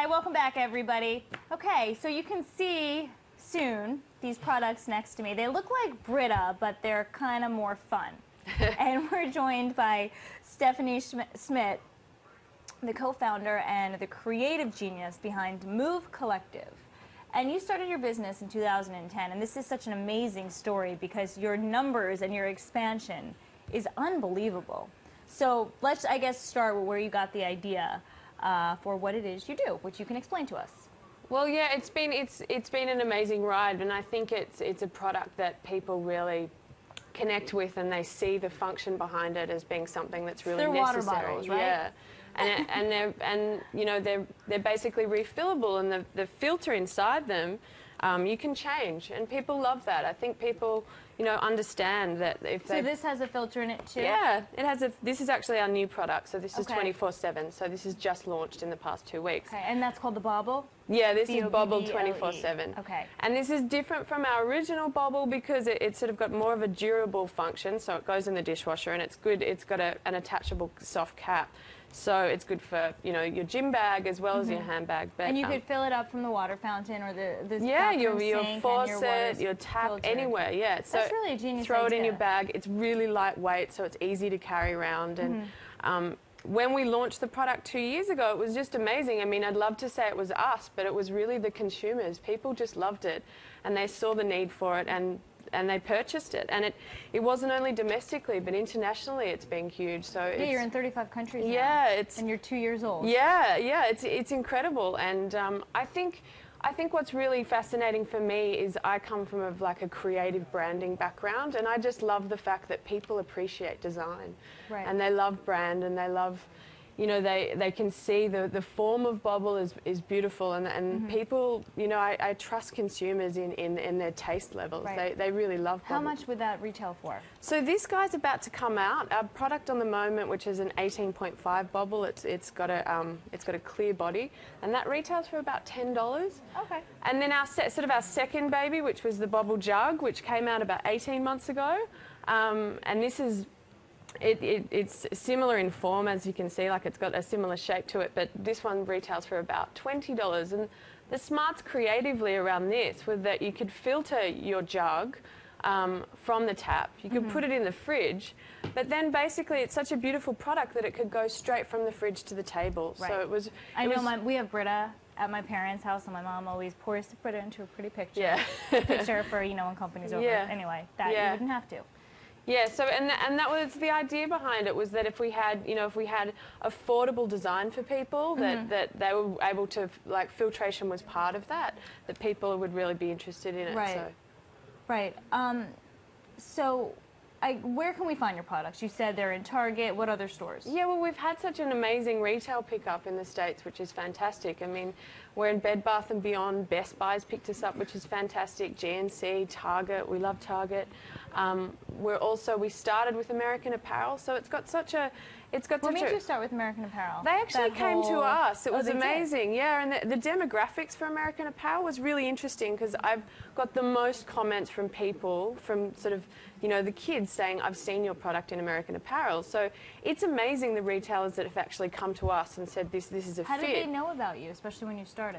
Hi, welcome back, everybody. Okay, so you can see soon these products next to me. They look like Brita, but they're kind of more fun. and we're joined by Stephanie Smiedt, the co-founder and the creative genius behind Move Collective. And you started your business in 2010, and this is such an amazing story because your numbers and your expansion is unbelievable. So let's, I guess, start with where you got the idea uh, for what it is you do, which you can explain to us. Well, yeah, it's been it's it's been an amazing ride, and I think it's it's a product that people really connect with, and they see the function behind it as being something that's really they're necessary. Water bottles, right? Yeah. and, and they're and you know they're they're basically refillable, and the the filter inside them um, you can change, and people love that. I think people, you know, understand that if so this has a filter in it too. Yeah, it has a. This is actually our new product, so this is 24/7. So this is just launched in the past two weeks. Okay, and that's called the Bobble. Yeah, this is Bobble 24/7. Okay. And this is different from our original Bobble because it, it's sort of got more of a durable function. So it goes in the dishwasher, and it's good. It's got a, an attachable soft cap. So it's good for you know your gym bag as well mm -hmm. as your mm-hmm. handbag. But, and you um, could fill it up from the water fountain or the, the yeah your your faucet, your, your tap, filtered. anywhere. Yeah, so that's really a genius. Throw idea. it in your bag. It's really lightweight, so it's easy to carry around. And mm -hmm. um, when we launched the product two years ago, it was just amazing. I mean, I'd love to say it was us, but it was really the consumers. People just loved it, and they saw the need for it, and and they purchased it. And it, it wasn't only domestically, but internationally it's been huge. So yeah, you're in 35 countries Yeah, now, it's and you're two years old. Yeah, yeah, it's it's incredible. And um, I think. I think what's really fascinating for me is I come from a, like a creative branding background and I just love the fact that people appreciate design right. and they love brand and they love you know, they, they can see the, the form of Bobble is, is beautiful and, and mm -hmm. people, you know, I, I trust consumers in, in, in their taste levels. Right. They, they really love Bobble. How much would that retail for? So this guy's about to come out. Our product on the moment, which is an 18.5 Bobble, it's, it's, got a, um, it's got a clear body and that retails for about $10. Okay. And then our set, sort of our second baby, which was the Bobble Jug, which came out about 18 months ago. Um, and this is it, it, it's similar in form, as you can see, like it's got a similar shape to it, but this one retails for about $20. And the smarts creatively around this were that you could filter your jug um, from the tap. You could mm -hmm. put it in the fridge, but then basically it's such a beautiful product that it could go straight from the fridge to the table. Right. So it was. It I know my, we have Brita at my parents' house, and my mom always pours the Brita into a pretty picture. Yeah. picture for you know when companies over. Yeah. Anyway, that yeah. you wouldn't have to. Yeah, so and and that was the idea behind it was that if we had you know if we had affordable design for people that mm -hmm. that they were able to like filtration was part of that that people would really be interested in it. Right. So. Right. Um, so I, where can we find your products? You said they're in Target. What other stores? Yeah, well, we've had such an amazing retail pickup in the States, which is fantastic. I mean, we're in Bed Bath & Beyond. Best Buy's picked us up, which is fantastic. GNC, Target. We love Target. Um, we're also, we started with American Apparel, so it's got such a, it's got what such made a, you start with American Apparel? They actually that came whole... to us. It oh, was amazing. Did. Yeah, and the, the demographics for American Apparel was really interesting because I've got the most comments from people, from sort of, you know, the kids saying, I've seen your product in American Apparel. So it's amazing the retailers that have actually come to us and said, this, this is a How fit. How did they know about you, especially when you started?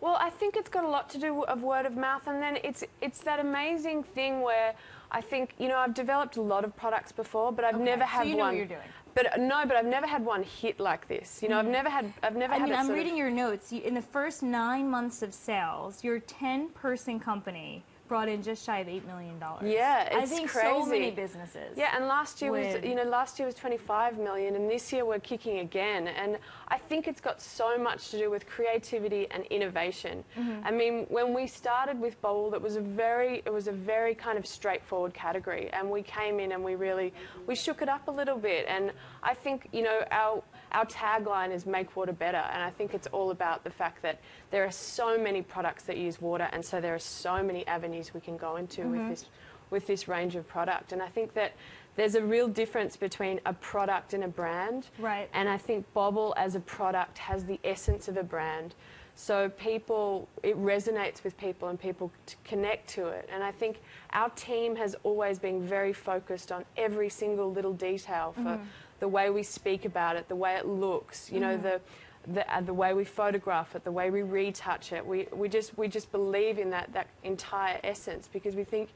Well, I think it's got a lot to do of word of mouth, and then it's it's that amazing thing where I think you know I've developed a lot of products before, but I've okay. never had so you know one. What you're doing. But no, but I've never had one hit like this. You know, mm I've never had I've never I had. mean, I'm reading your notes. in the first nine months of sales, your 10-person company brought in just shy of eight million dollars. Yeah, it's I think crazy. so many businesses. Yeah, and last year was you know last year was 25 million, and this year we're kicking again. And I think it's got so much to do with creativity and innovation. Mm -hmm. I mean, when we started with Bobble, that was a very it was a very kind of straightforward category, and we came in and we really we shook it up a little bit. And I think you know our our tagline is make water better and I think it's all about the fact that there are so many products that use water and so there are so many avenues we can go into mm -hmm. with mm-hmm. this with this range of product and I think that there's a real difference between a product and a brand right and I think Bobble as a product has the essence of a brand so people it resonates with people and people connect to it and I think our team has always been very focused on every single little detail for mm the way we speak about it, the way it looks, you know, mm. the the, uh, the way we photograph it, the way we retouch it. We, we, just, we just believe in that, that entire essence because we think,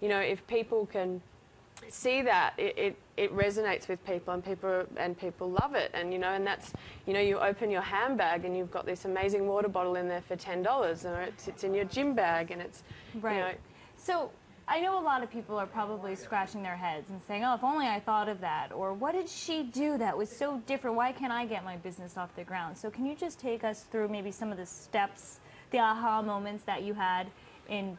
you know, if people can see that, it, it, it resonates with people and people, and people love it. And, you know, and that's, you know, you open your handbag and you've got this amazing water bottle in there for $10 or it sits in your gym bag and it's, right. you know. So I know a lot of people are probably scratching their heads and saying, oh, if only I thought of that. Or what did she do that was so different? Why can't I get my business off the ground? So can you just take us through maybe some of the steps, the aha moments that you had in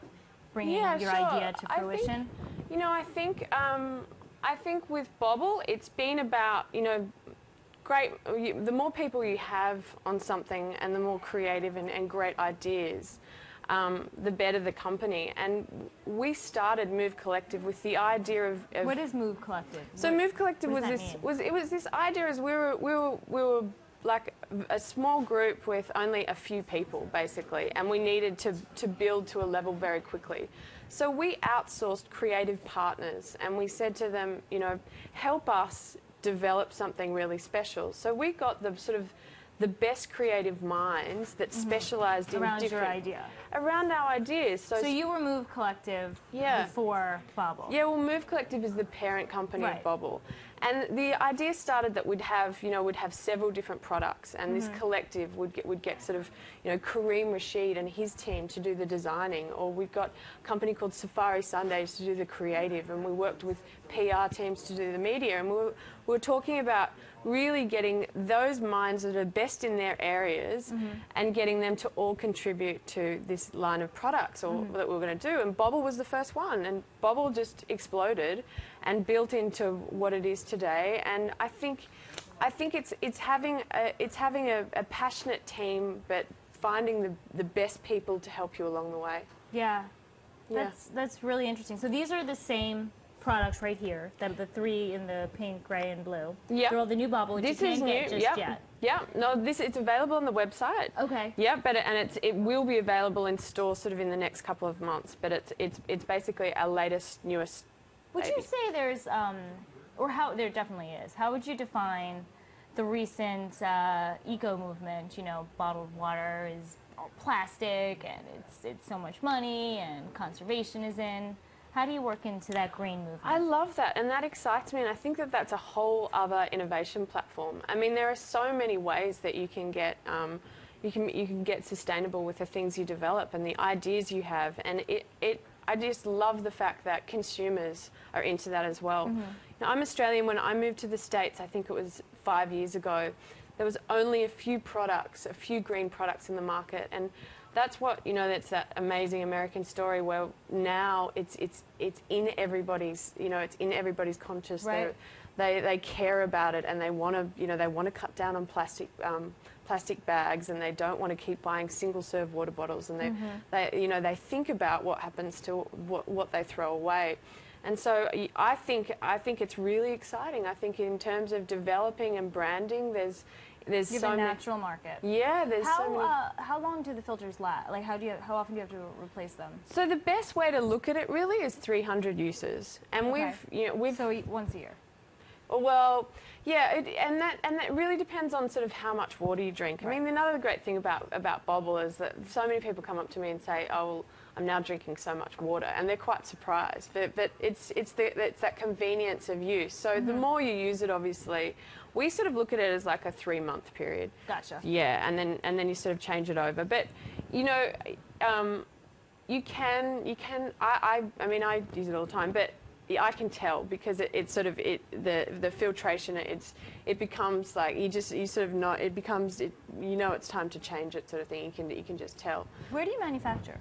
bringing Yeah, your sure. idea to fruition? You know, I think um, I think with Bobble, it's been about you know, great. You, the more people you have on something, and the more creative and, and great ideas, um, the better the company. And we started Move Collective with the idea of, of what is Move Collective? so What- Move Collective was this mean? was it was this idea as we were we were we were like a small group with only a few people basically, and we needed to to build to a level very quickly. So we outsourced creative partners, and we said to them, you know, help us develop something really special. So we got the sort of the best creative minds that mm-hmm. specialized in around your different idea. around our ideas. So, So you were Move Collective Yeah. before Bobble. yeah, well, Move Collective is the parent company Right. of Bobble, and the idea started that we'd have, you know, we'd have several different products, and Mm-hmm. this collective would get would get sort of, you know, Karim Rashid and his team to do the designing, or we've got a company called Safari Sundays to do the creative, and we worked with PR teams to do the media, and we were, we were talking about really getting those minds that are best in their areas Mm-hmm. and getting them to all contribute to this line of products or Mm-hmm. that we we're going to do. And Bobble was the first one, and Bobble just exploded and built into what it is today. And I think, I think it's it's having a, it's having a, a passionate team, but finding the, the best people to help you along the way. Yeah. Yeah. That's that's really interesting. So these are the same products right here. That the three in the pink, gray, and blue. Yeah. They're all the new Bobble, which This you is can't new. get just yep. yet. Yeah. No, this it's available on the website. Okay. Yeah, but it, and it's it will be available in store sort of in the next couple of months. But it's it's it's basically our latest newest. Would you say there's, um, or how there definitely is? How would you define the recent uh, eco movement? You know, bottled water is all plastic, and it's it's so much money, and conservation is in. How do you work into that green movement? I love that, and that excites me, and I think that that's a whole other innovation platform. I mean, there are so many ways that you can get. Um, you can, you can get sustainable with the things you develop and the ideas you have, and it, it I just love the fact that consumers are into that as well. You know, I'm Australian. When I moved to the States, I think it was five years ago, there was only a few products, a few green products in the market, and that's what you know. That's that amazing American story where now it's it's it's in everybody's you know it's in everybody's conscious. Right. They they care about it and they want to you know they want to cut down on plastic. Um, plastic bags and they don't want to keep buying single serve water bottles and they, they you know they think about what happens to what, what they throw away and so I think I think it's really exciting I think in terms of developing and branding there's there's you have so a natural market. yeah there's How so many uh, how long do the filters last? Like how do you how often do you have to replace them? so the best way to look at it really is 300 uses and Okay. we've you know we've So once a year. Well, yeah, it, and that and that really depends on sort of how much water you drink. I mean, another great thing about about Bobble is that so many people come up to me and say, "Oh, well, I'm now drinking so much water," and they're quite surprised. But but it's it's the, it's that convenience of use. So the more you use it, obviously, we sort of look at it as like a three month period. Gotcha. Yeah, and then and then you sort of change it over. But you know, um, you can you can I, I I mean I use it all the time, but I can tell because it, it's sort of it the the filtration it's it becomes like you just you sort of know it becomes it, you know it's time to change it sort of thing. You can you can just tell Where do you manufacture?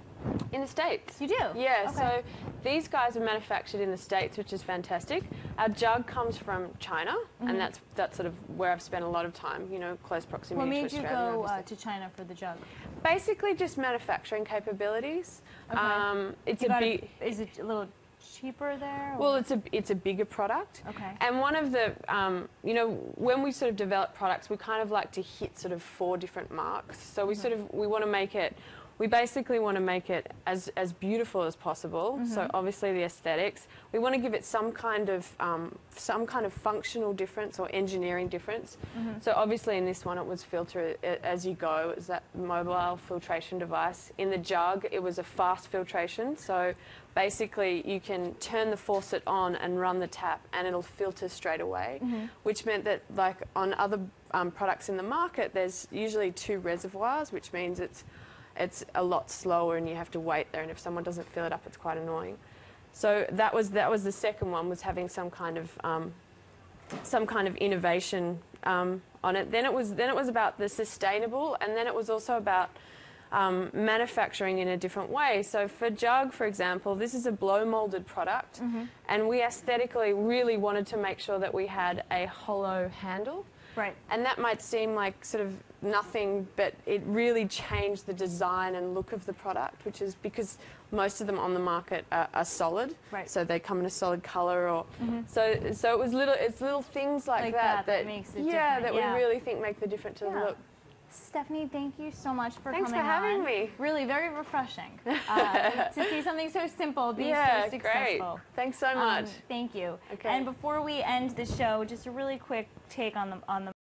in the states. You do? Yeah, Okay. so these guys are manufactured in the States, which is fantastic. Our jug comes from China, and that's that's sort of where I've spent a lot of time, you know, close proximity What to made you go uh, to China for the jug? Basically, just manufacturing capabilities. Okay. Um, it's You a big. it- is it a little cheaper there? Well, it's a it's a bigger product. Okay. And one of the, um, you know, when we sort of develop products, we kind of like to hit sort of four different marks. So we sort of we want to make it. We basically want to make it as, as beautiful as possible. So obviously the aesthetics. We want to give it some kind of um, some kind of functional difference or engineering difference. So obviously in this one it was filter as you go. It was that mobile filtration device. In the jug it was a fast filtration. So basically you can turn the faucet on and run the tap and it'll filter straight away. Which meant that like on other um, products in the market there's usually two reservoirs, which means it's it's a lot slower and you have to wait there and if someone doesn't fill it up it's quite annoying. So that was that was the second one was having some kind of um, some kind of innovation um, on it. Then it was then it was about the sustainable and then it was also about um, manufacturing in a different way. So for jug for example this is a blow molded product and we aesthetically really wanted to make sure that we had a hollow handle. Right. and that might seem like sort of nothing, but it really changed the design and look of the product, which is because most of them on the market are, are solid. Right. So they come in a solid color, or so. So it was little. It's little things like, Like that that that makes it yeah, different, that yeah. we really think make the difference to Yeah. the look. Stephanie, thank you so much for Thanks for having on. me. Really, very refreshing uh, to see something so simple be yeah, so great. successful. Thanks so Um, much. thank you. Okay. And before we end the show, just a really quick take on the on the